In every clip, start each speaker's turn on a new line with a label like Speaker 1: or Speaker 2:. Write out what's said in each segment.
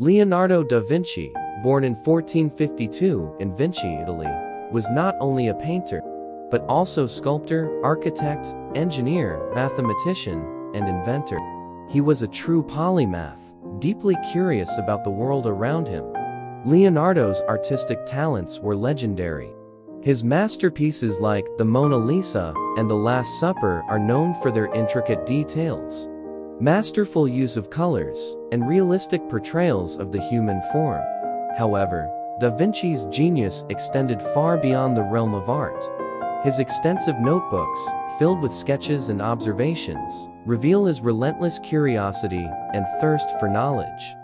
Speaker 1: Leonardo da Vinci, born in 1452 in Vinci, Italy, was not only a painter, but also sculptor, architect, engineer, mathematician, and inventor. He was a true polymath, deeply curious about the world around him. Leonardo's artistic talents were legendary. His masterpieces like the Mona Lisa and the Last Supper are known for their intricate details, masterful use of colors, and realistic portrayals of the human form. However, Da Vinci's genius extended far beyond the realm of art. His extensive notebooks, filled with sketches and observations, reveal his relentless curiosity and thirst for knowledge.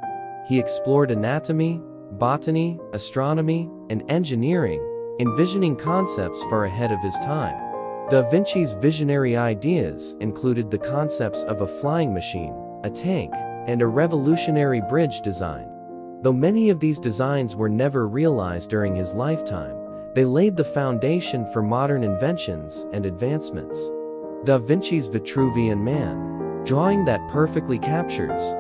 Speaker 1: He explored anatomy, botany, astronomy, and engineering, envisioning concepts far ahead of his time. Da Vinci's visionary ideas included the concepts of a flying machine, a tank, and a revolutionary bridge design. Though many of these designs were never realized during his lifetime, they laid the foundation for modern inventions and advancements. Da Vinci's Vitruvian Man, drawing that perfectly captures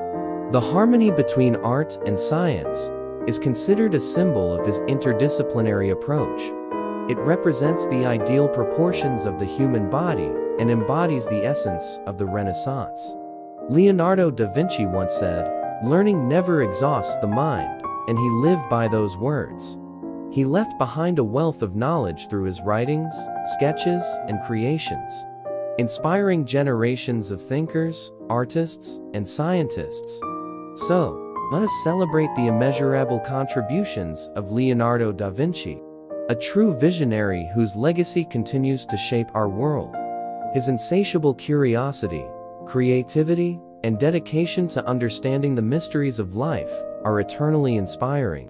Speaker 1: the harmony between art and science, is considered a symbol of his interdisciplinary approach. It represents the ideal proportions of the human body and embodies the essence of the Renaissance. Leonardo da Vinci once said, Learning never exhausts the mind, and he lived by those words. He left behind a wealth of knowledge through his writings, sketches, and creations, inspiring generations of thinkers, artists, and scientists. So, let us celebrate the immeasurable contributions of Leonardo da Vinci, a true visionary whose legacy continues to shape our world. His insatiable curiosity, creativity, and dedication to understanding the mysteries of life are eternally inspiring.